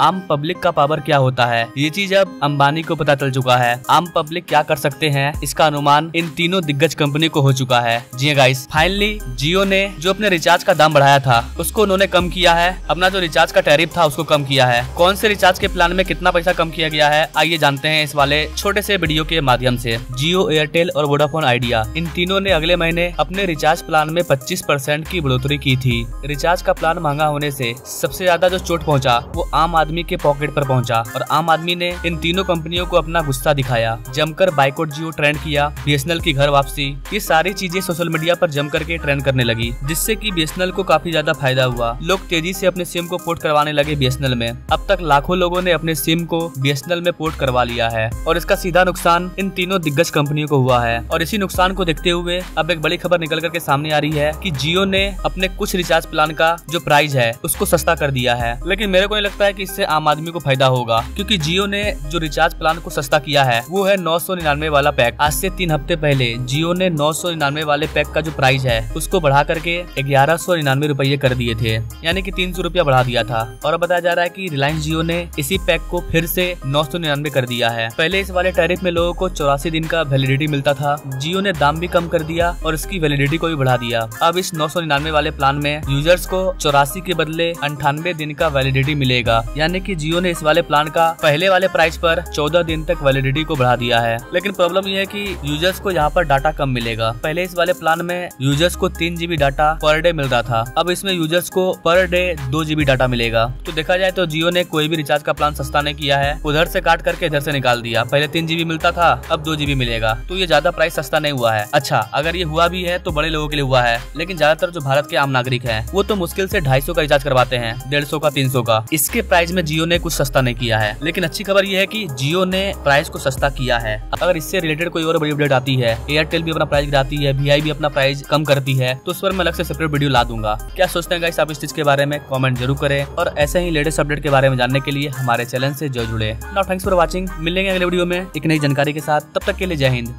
आम पब्लिक का पावर क्या होता है? ये चीज़ अब अंबानी को पता चल चुका है। आम पब्लिक क्या कर सकते हैं? इसका अनुमान इन तीनों दिग्गज कंपनी को हो चुका है। जी गाइस फाइनली जियो ने जो अपने रिचार्ज का दाम बढ़ाया था, उसको उन्होंने कम किया है। अपना जो रिचार्ज का टैरिफ था, उसको कम किया है। कौन से रिचार्ज के प्लान में कितना पैसा कम किया गया है, आइए जानते हैं इस वाले छोटे से वीडियो के माध्यम से। जियो एयरटेल और वोडाफोन आइडिया इन तीनों ने अगले महीने अपने रिचार्ज प्लान में 25 परसेंट की बढ़ोतरी की थी। रिचार्ज का प्लान महँगा होने से सबसे ज़्यादा जो चोट पहुँचा, वो आम आदमी के पॉकेट पर पहुँचा और आम आदमी ने इन तीनों कंपनियों को अपना गुस्सा दिखाया। जमकर बाइकोट जियो ट्रेंड किया, बीएसएनएल की घर वापसी। ये सारी चीज़ें सोशल मीडिया पर जम करके ट्रेंड करने लगी, जिससे की बीएसएनएल को काफ़ी ज़्यादा फ़ायदा हुआ। लोग तेज़ी से अपने सिम को पोर्ट करवाने लगे बीएसएनएल में। अब तक लाखों लोगों ने अपने सिम को बीएसएनएल में पोर्ट करवा लिया है और इसका सीधा नुकसान इन तीनों दिग्गज कंपनियों को हुआ है। और इसी नुकसान को देखते हुए अब एक बड़ी खबर निकल करके सामने आ रही है कि जियो ने अपने कुछ रिचार्ज प्लान का जो प्राइस है, उसको सस्ता कर दिया है। लेकिन मेरे को नहीं लगता है कि इससे आम आदमी को फ़ायदा होगा, क्योंकि जियो ने जो रिचार्ज प्लान को सस्ता किया है, वो है नौ सौ निन्यानवे वाला पैक आज से तीन हफ़्ते पहले, जियो ने नौ सौ निन्यानवे वाले पैक का जो प्राइस है, उसको बढ़ा करके ग्यारह सौ निन्यानवे रुपये कर दिए थे। यानी कि तीन सौ रूपया बढ़ा दिया था। और अब बताया जा रहा है की रिलायंस जियो ने इसी पैक को फिर से नौ सौ निन्यानवे कर दिया है। पहले इस वाले टैरिफ में लोगों को चौरासी दिन का वैलिडिटी मिलता था। जियो ने दाम भी कम कर दिया और इसकी वैलिडिटी को भी बढ़ा दिया। अब इस नौ सौ निन्यानवे वाले प्लान में यूज़र्स को चौरासी के बदले अंठानवे दिन का वैलिडिटी मिलेगा। यानी कि जियो ने इस वाले प्लान का पहले वाले प्राइस पर चौदह दिन तक वैलिडिटी को बढ़ा दिया है। लेकिन प्रॉब्लम यह है कि यूज़र्स को यहाँ पर डाटा कम मिलेगा। पहले इस वाले प्लान में यूज़र्स को तीन जीबी डाटा पर डे मिल रहा था। अब इसमें यूज़र्स को पर डे दो जीबी डाटा मिलेगा। तो देखा जाए तो जियो ने कोई भी रिचार्ज का प्लान सस्ता नहीं किया है। उधर से काट करके इधर से निकाल दिया। पहले तीन जीबी मिलता था, अब दो जीबी मिलेगा। तो ये ज़्यादा प्राइस सस्ता नहीं हुआ है। अच्छा अगर ये हुआ भी है तो बड़े लोगों के लिए हुआ है। लेकिन ज़्यादातर जो भारत के आम नागरिक है, वो तो मुश्किल से ढाई का रिचार्ज करवाते हैं, डेढ़ का, तीन सौ का। इसके प्राइस में जियो ने कुछ सस्ता नहीं किया है। लेकिन अच्छी खबर यह है की जियो ने प्राइस को सस्ता किया है। अगर इससे रिलेटेड कोई और बड़ी अपडेट आती है, एयरटेल भी अपना प्राइस गिराती है वी भी अपना प्राइस कम करती है तो उस पर मैं अलग से सेपरेट वीडियो ला दूँगा। क्या सोचते हैं आप इस चीज़ के बारे में? कमेंट ज़रूर करें। और ऐसे ही लेटेस्ट अपडेट के बारे में जानने के लिए हमारे चैनल से जो जुड़े। नाउ थैंक्स फॉर वॉचिंग मिलेंगे अगले वीडियो में एक नई जानकारी के साथ। तब तक के लिए जय हिंद।